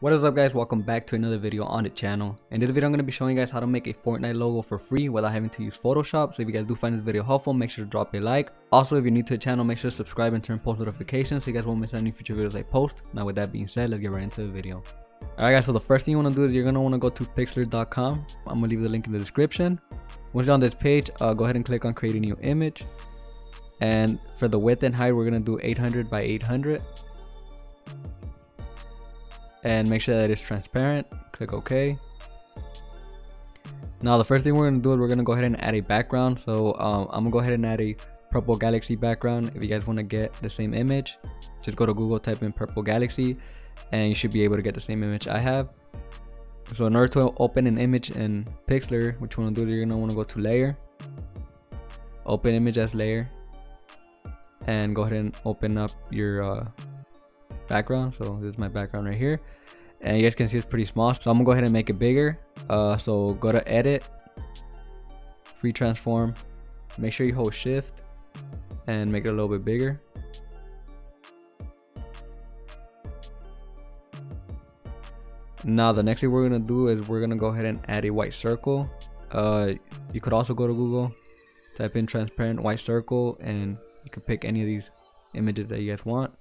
What is up guys, welcome back to another video on the channel. In this video I'm going to be showing you guys how to make a Fortnite logo for free without having to use Photoshop. So if you guys do find this video helpful, make sure to drop a like. Also if you're new to the channel, make sure to subscribe and turn post notifications so you guys won't miss any future videos I post. Now with that being said, let's get right into the video. Alright guys, so the first thing you want to do is you're going to want to go to pixlr.com. I'm going to leave the link in the description. Once you're on this page, uh, go ahead and click on create a new image. And for the width and height, we're going to do 800 by 800 and make sure that it's transparent. Click ok. Now the first thing we're going to do is we're going to go ahead and add a background. So um, i'm gonna go ahead and add a purple galaxy background. If you guys want to get the same image just go to google type in purple galaxy and you should be able to get the same image i have. So in order to open an image in pixlr what you want to do is you're going to want to go to layer open image as layer and go ahead and open up your uh, background. So this is my background right here. And you guys can see it's pretty small. So i'm gonna go ahead and make it bigger. Uh, so go to edit free transform make sure you hold shift and make it a little bit bigger. Now the next thing we're gonna do is we're gonna go ahead and add a white circle. Uh, you could also go to google type in transparent white circle and you can pick any of these images that you guys want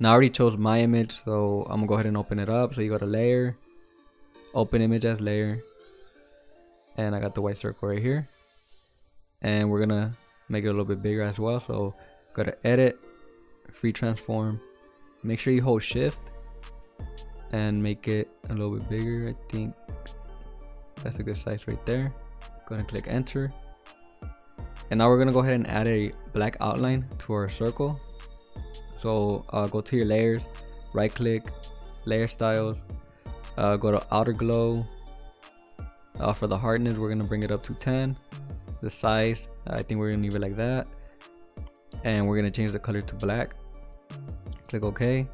now I already chose my image, so I'm gonna go ahead and open it up. So you go to layer, open image as layer, and I got the white circle right here. And we're gonna make it a little bit bigger as well. So go to edit, free transform. Make sure you hold shift and make it a little bit bigger. I think that's a good size right there. Go ahead and click enter. And now we're gonna go ahead and add a black outline to our circle so uh, go to your layers right click layer styles uh, go to outer glow uh, for the hardness we're gonna bring it up to 10 the size I think we're gonna leave it like that. And we're gonna change the color to black. Click OK.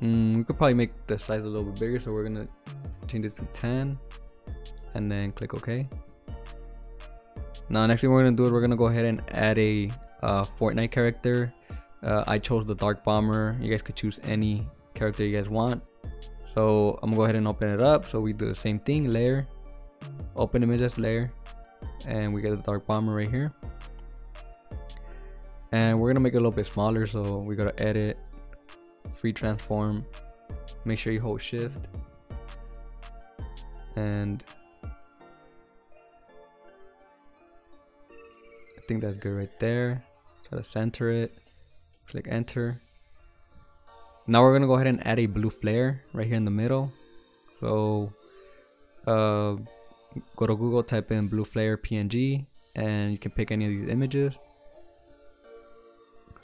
Mm, we could probably make the size a little bit bigger so we're gonna change this to 10 and then click OK. Now next thing we're gonna do is we're gonna go ahead and add a uh, Fortnite character uh, I chose the Dark Bomber. You guys could choose any character you guys want. So I'm gonna go ahead and open it up. So we do the same thing, layer, open image as layer, and we get the Dark Bomber right here. And we're gonna make it a little bit smaller. So we go to edit, free transform. Make sure you hold shift. And I think that's good right there. Try to center it click enter. Now we're gonna go ahead and add a blue flare right here in the middle. So uh, go to google type in blue flare png and you can pick any of these images.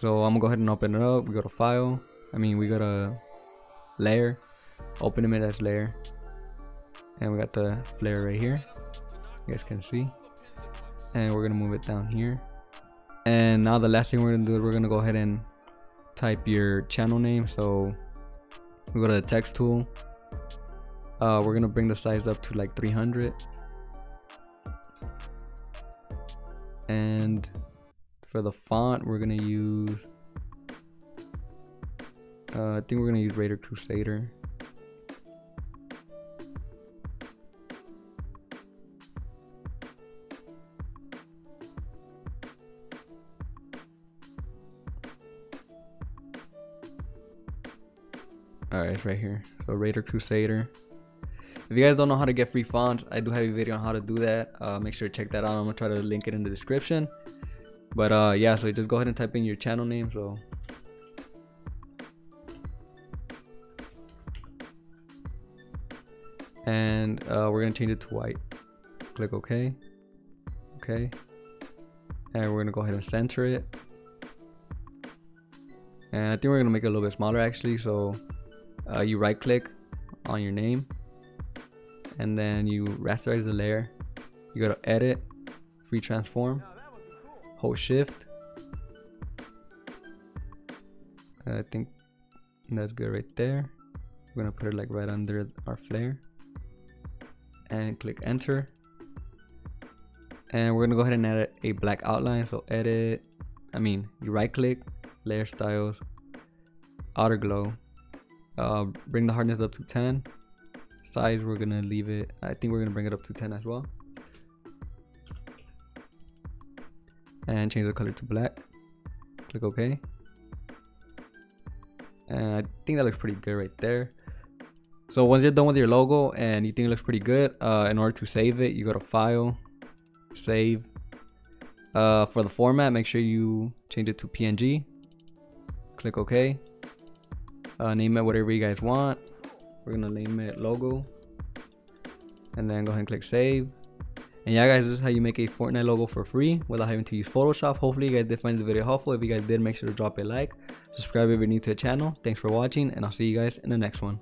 So i'm gonna go ahead and open it up. We go to file. I mean we go to layer. Open image as layer. And we got the flare right here. You guys can see. And we're gonna move it down here. And now the last thing we're gonna do is we're gonna go ahead and type your channel name. So we go to the text tool. Uh, we're gonna bring the size up to like 300 and for the font we're gonna use uh, I think we're gonna use Raider Crusader Alright, right here. So Raider Crusader. If you guys don't know how to get free fonts, I do have a video on how to do that. Uh, make sure to check that out. I'm gonna try to link it in the description. But uh, yeah, so just go ahead and type in your channel name. So and uh, we're gonna change it to white. Click OK. Okay. And we're gonna go ahead and center it. And I think we're gonna make it a little bit smaller actually. So uh, you right click on your name and then you rasterize the layer. You go to edit free transform hold shift. I think that's good right there. We're gonna put it like right under our flare. And click enter. And we're gonna go ahead and add a black outline so edit I mean you right click layer styles outer glow uh, bring the hardness up to 10 size we're gonna leave it I think we're gonna bring it up to 10 as well. And change the color to black. Click OK and I think that looks pretty good right there. So once you're done with your logo and you think it looks pretty good uh, in order to save it you go to file save. Uh, for the format make sure you change it to PNG click OK uh, name it whatever you guys want. We're gonna name it logo. And then go ahead and click save. And yeah guys this is how you make a Fortnite logo for free without having to use Photoshop. Hopefully you guys did find the video helpful. If you guys did make sure to drop a like. Subscribe if you're new to the channel. Thanks for watching and I'll see you guys in the next one